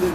出る。